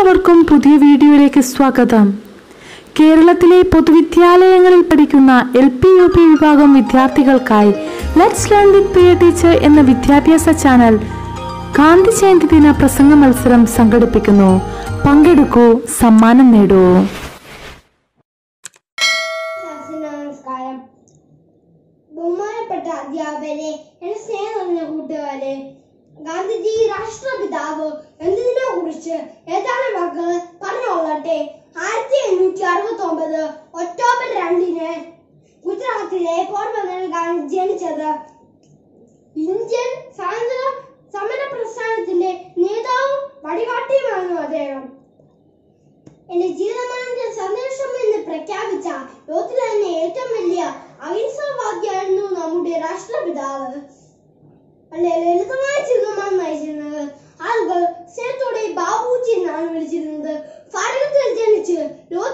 എല്ലാവർക്കും പുതിയ വീഡിയോയിലേക്ക് സ്വാഗതം. കേരളത്തിലെ പൊതുവിദ്യാലയങ്ങളിൽ പഠിക്കുന്ന എൽ പി യു പി വിഭാഗം വിദ്യാർത്ഥികൾക്കായി let's learn with Priya teacher എന്ന വിദ്യാഭ്യാസ ചാനൽ ഗാന്ധി ജയന്തി ദിന പ്രസംഗ മത്സരം സംഘടിപ്പിക്കുന്നു. പങ്കെടുക്കൂ സമ്മാനം നേടൂ. ബഹുമാനപ്പെട്ട അധ്യാപകരെ എന്റെ സ്നേഹം കൂട്ടുകാരെ ഗാന്ധിജി രാഷ്ട്രപിതാവ് എന്നതിനെ കുറിച്ച് ഏതാനും വാക്കുകൾ പറഞ്ഞുകൊള്ളട്ടെ ആയിരത്തി എണ്ണൂറ്റി അറുപത്തി ഒമ്പത് ഒക്ടോബർ രണ്ടിന് ഗുജറാത്തിലെ പോർബന്ദറിൽ ഗാന്ധി ജനിച്ചത്. ഇന്ത്യൻ സ്വാതന്ത്ര്യ സമര പ്രസ്ഥാനത്തിന്റെ നേതാവും വഴികാട്ടിയുമായിരുന്നു അദ്ദേഹം. എന്റെ ജീവിതമാനന്ദ സന്ദേശം എന്ന് പ്രഖ്യാപിച്ച ലോകത്തിലെ തന്നെ ഏറ്റവും വലിയ അഹിംസാവാദിയായിരുന്നു നമ്മുടെ രാഷ്ട്രപിതാവ്. അല്ലെ ലളിതമായ ജീവിതമാണ് here. Lower